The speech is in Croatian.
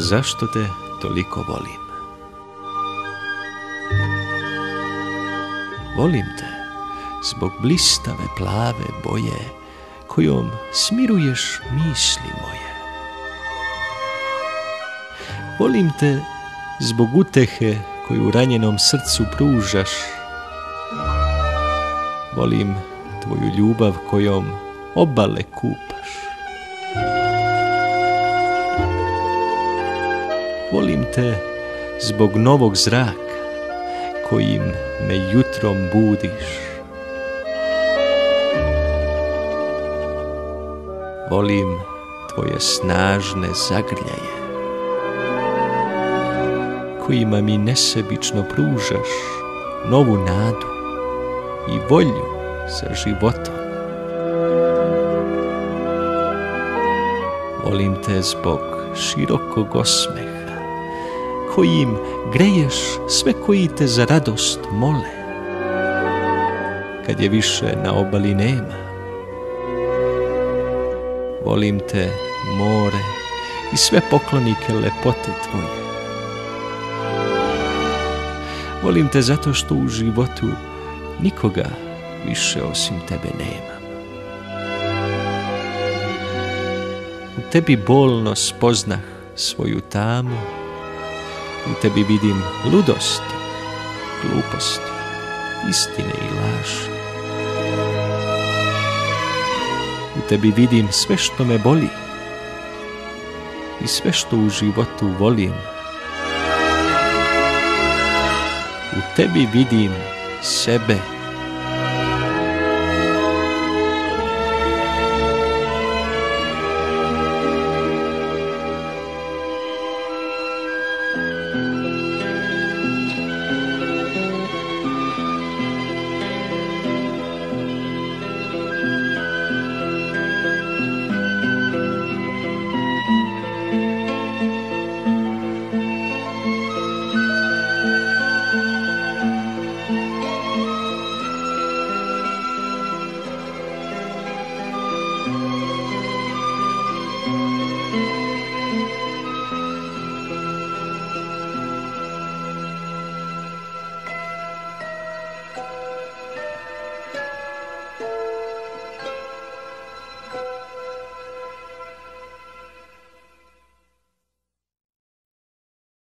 Zašto te toliko volim? Volim te zbog blistave plave boje kojom smiruješ misli moje. Volim te zbog utehe koju ranjenom srcu pružaš. Volim tvoju ljubav kojom obale kupaš. Volim te zbog novog zraka kojim me jutrom budiš. Volim tvoje snažne zagrljaje kojima mi nesebično pružaš novu nadu i volju za životom. Volim te zbog širokog osmeha, kojim greješ sve koji te za radost mole, kad je više na obali nema. Volim te, more, i sve poklonike lepote tvoje. Volim te zato što u životu nikoga više osim tebe nema. U tebi bolno spoznah svoju tamu, u tebi vidim ludosti, gluposti, istine i laži. U tebi vidim sve što me boli i sve što u životu volim. U tebi vidim sebe Música